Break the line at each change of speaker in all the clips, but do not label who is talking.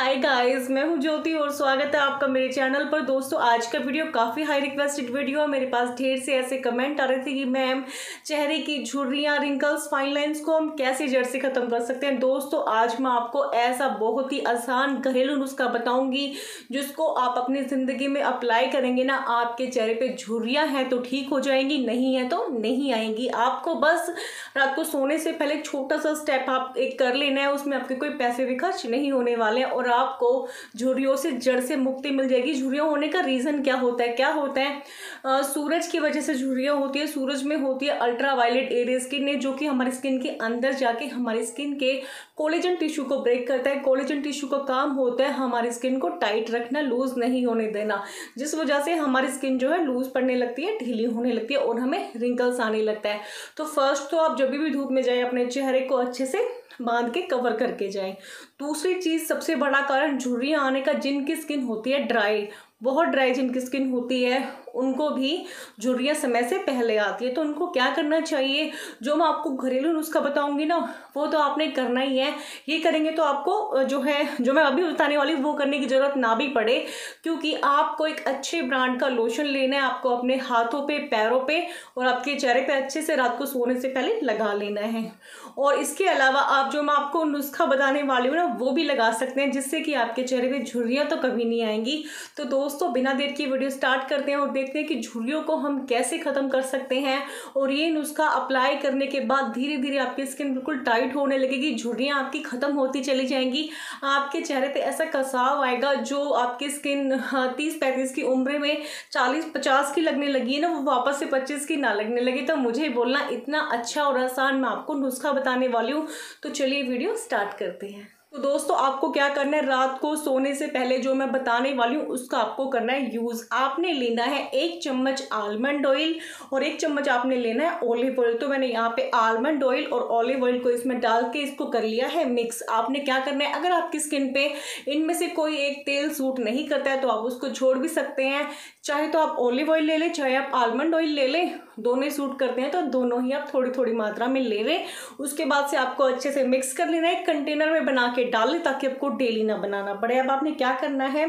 Hi guys मैं हूँ ज्योति और स्वागत है आपका मेरे चैनल पर। दोस्तों, आज का वीडियो काफ़ी हाई रिक्वेस्टेड वीडियो है। मेरे पास ढेर से ऐसे कमेंट आ रहे थे कि मैम चेहरे की झुर्रियाँ रिंकल्स फाइन लाइंस को हम कैसे जड़ से ख़त्म कर सकते हैं? दोस्तों, आज मैं आपको ऐसा बहुत ही आसान घरेलू नुस्खा बताऊँगी, जिसको आप अपनी ज़िंदगी में अप्लाई करेंगे ना, आपके चेहरे पर झुर्रियाँ हैं तो ठीक हो जाएँगी, नहीं है तो नहीं आएँगी। आपको बस रात को सोने से पहले छोटा सा स्टेप आप एक कर लेना है, उसमें आपके कोई पैसे भी खर्च नहीं होने वाले हैं और आपको झुर्रियों से जड़ से मुक्ति मिल जाएगी। झुर्रियों होने का रीज़न क्या होता है? क्या होता है? आ, सूरज की वजह से झुर्रियाँ होती है। सूरज में होती है अल्ट्रा वायलेट एरिया स्किन जो कि हमारी स्किन के अंदर जाके हमारी स्किन के कोलेजन टिश्यू को ब्रेक करता है। कोलेजन टिश्यू का काम होता है हमारी स्किन को टाइट रखना लूज नहीं होने देना। जिस वजह से हमारी स्किन जो है लूज पड़ने लगती है ढीली होने लगती है और हमें रिंकल्स आने लगता है। तो फ़र्स्ट तो आप जब भी धूप में जाए अपने चेहरे को अच्छे से बाँध के कवर करके जाएँ। दूसरी चीज़ सबसे बड़ा कारण झुर्रियाँ आने का जिनकी स्किन होती है ड्राई, बहुत ड्राई जिनकी स्किन होती है, उनको भी झुर्रियाँ समय से पहले आती है। तो उनको क्या करना चाहिए? जो मैं आपको घरेलू नुस्खा बताऊँगी ना, वो तो आपने करना ही है। ये करेंगे तो आपको जो है, जो मैं अभी बताने वाली वो करने की ज़रूरत ना भी पड़े, क्योंकि आपको एक अच्छे ब्रांड का लोशन लेना है, आपको अपने हाथों पे, पैरों पे और आपके चेहरे पर अच्छे से रात को सोने से पहले लगा लेना है। और इसके अलावा आप जो मैं आपको नुस्खा बताने वाली हूँ ना वो भी लगा सकते हैं जिससे कि आपके चेहरे पर झुर्रियाँ तो कभी नहीं आएँगी। तो दोस्तों बिना देर की वीडियो स्टार्ट करते हैं और देखते हैं कि झुर्रियों को हम कैसे ख़त्म कर सकते हैं और ये नुस्खा अप्लाई करने के बाद धीरे धीरे आपकी स्किन बिल्कुल टाइट होने लगेगी झुर्रियाँ आपकी ख़त्म होती चली जाएँगी। आपके चेहरे पर ऐसा कसाव आएगा जो आपकी स्किन हाँ, तीस पैंतीस की उम्र में चालीस पचास की लगने लगी है ना वो वापस से पच्चीस की ना लगने लगी तो मुझे बोलना इतना अच्छा और आसान मैं आपको नुस्खा बताने वाली हूँ। तो चलिए वीडियो स्टार्ट करते हैं। तो दोस्तों, आपको क्या करना है? रात को सोने से पहले जो मैं बताने वाली हूँ, उसका आपको करना है यूज़ आपने लेना है एक चम्मच आलमंड ऑयल और एक चम्मच आपने लेना है ऑलिव ऑयल तो मैंने यहाँ पे आलमंड ऑयल और ऑलिव ऑयल को इसमें डाल के इसको कर लिया है मिक्स आपने क्या करना है? अगर आपकी स्किन पे इनमें से कोई एक तेल सूट नहीं करता है तो आप उसको छोड़ भी सकते हैं। चाहे तो आप ऑलिव ऑयल ले लें, चाहे आप आलमंड ऑयल ले लें, दोनों ही सूट करते हैं तो दोनों ही आप थोड़ी थोड़ी मात्रा में ले लें। उसके बाद से आपको अच्छे से मिक्स कर लेना है कंटेनर में बना के डाल लें ताकि आपको डेली ना बनाना पड़े। अब आपने क्या करना है?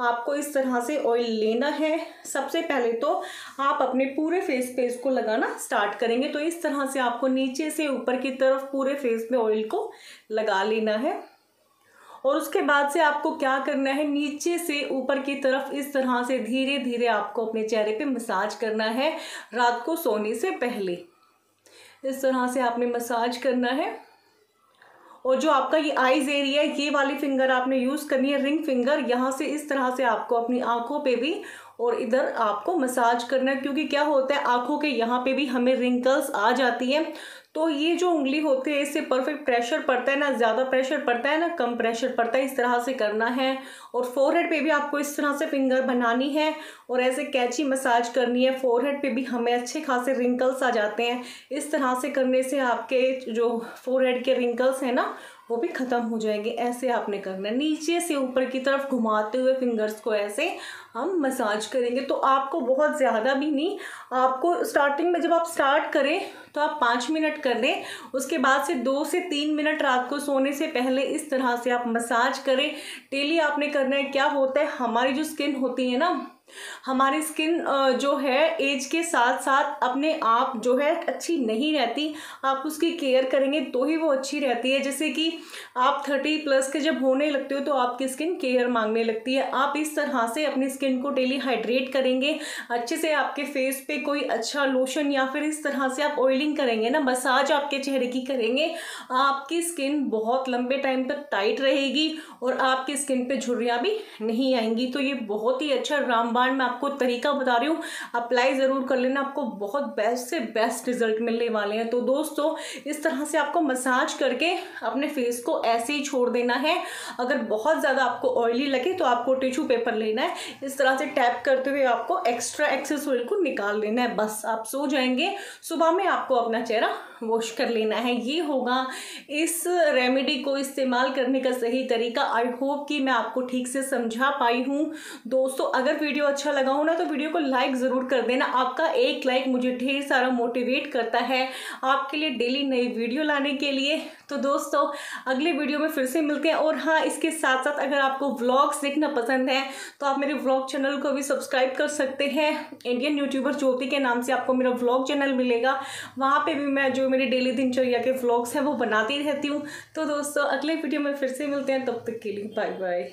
आपको इस तरह से ऑयल लेना है। सबसे पहले तो आप अपने पूरे फेस पे इसको लगाना स्टार्ट करेंगे। तो इस तरह से आपको नीचे से ऊपर की तरफ़ पूरे फेस पे ऑयल को लगा लेना है। और उसके बाद से आपको क्या करना है? नीचे से ऊपर की तरफ़ इस तरह से धीरे धीरे आपको अपने चेहरे पे मसाज करना है रात को सोने से पहले। इस तरह से आपने मसाज करना है। और जो आपका ये आईज एरिया है, ये वाली फिंगर आपने यूज़ करनी है रिंग फिंगर यहाँ से इस तरह से आपको अपनी आँखों पे भी और इधर आपको मसाज करना है, क्योंकि क्या होता है, आँखों के यहाँ पे भी हमें रिंकल्स आ जाती हैं। तो ये जो उंगली होती है, इससे परफेक्ट प्रेशर पड़ता है ना, ज़्यादा प्रेशर पड़ता है ना, कम प्रेशर पड़ता है, इस तरह से करना है। और फोरहेड पे भी आपको इस तरह से फिंगर बनानी है, और ऐसे कैची मसाज करनी है फोरहेड पे भी हमें अच्छे खासे रिंकल्स आ जाते हैं। इस तरह से करने से आपके जो फोरहेड के रिंकल्स हैं ना वो भी ख़त्म हो जाएँगे, ऐसे आपने करना नीचे से ऊपर की तरफ़ घुमाते हुए फिंगर्स को ऐसे हम मसाज करेंगे। तो आपको बहुत ज़्यादा भी नहीं, आपको स्टार्टिंग में जब आप स्टार्ट करें तो आप पाँच मिनट कर दें उसके बाद से दो से तीन मिनट रात को सोने से पहले इस तरह से आप मसाज करें। डेली आपने करना है, क्या होता है, हमारी जो स्किन होती है ना हमारी स्किन जो है, एज के साथ साथ अपने आप जो है, अच्छी नहीं रहती। आप उसकी केयर करेंगे तो ही वो अच्छी रहती है। जैसे कि आप थर्टी प्लस के जब होने लगते हो तो आपकी स्किन केयर मांगने लगती है। आप इस तरह से अपनी स्किन को डेली हाइड्रेट करेंगे। अच्छे से आपके फेस पे कोई अच्छा लोशन या फिर इस तरह से आप ऑयलिंग करेंगे ना, मसाज आपके चेहरे की करेंगे, आपकी स्किन बहुत लंबे टाइम तक टाइट रहेगी और आपकी स्किन पे झुर्रियाँ भी नहीं आएँगी। तो ये बहुत ही अच्छा रामबाण बार मैं आपको तरीका बता रही हूँ। अप्लाई ज़रूर कर लेना, आपको बहुत बेस्ट से बेस्ट रिज़ल्ट मिलने वाले हैं। तो दोस्तों, इस तरह से आपको मसाज करके अपने फेस को ऐसे ही छोड़ देना है। अगर बहुत ज़्यादा आपको ऑयली लगे तो आपको टिश्यू पेपर लेना है। इस तरह से टैप करते हुए आपको एक्स्ट्रा एक्सेस ऑयल को निकाल लेना है। बस, आप सो जाएँगे। सुबह में आपको अपना चेहरा वॉश कर लेना है। ये होगा इस रेमेडी को इस्तेमाल करने का सही तरीका। आई होप कि मैं आपको ठीक से समझा पाई हूँ। दोस्तों, अगर वीडियो अच्छा लगा हो ना तो वीडियो को लाइक ज़रूर कर देना। आपका एक लाइक मुझे ढेर सारा मोटिवेट करता है आपके लिए डेली नई वीडियो लाने के लिए। तो दोस्तों, अगले वीडियो में फिर से मिलते हैं। और हाँ इसके साथ साथ अगर आपको व्लॉग्स देखना पसंद है तो आप मेरे व्लॉग चैनल को भी सब्सक्राइब कर सकते हैं। इंडियन यूट्यूबर ज्योति के नाम से आपको मेरा व्लॉग चैनल मिलेगा। वहाँ पे भी मैं जो मेरी डेली दिनचर्या के व्लॉग्स हैं, वो बनाती रहती हूँ। तो दोस्तों, अगले वीडियो में फिर से मिलते हैं। तब तक के लिए बाय बाय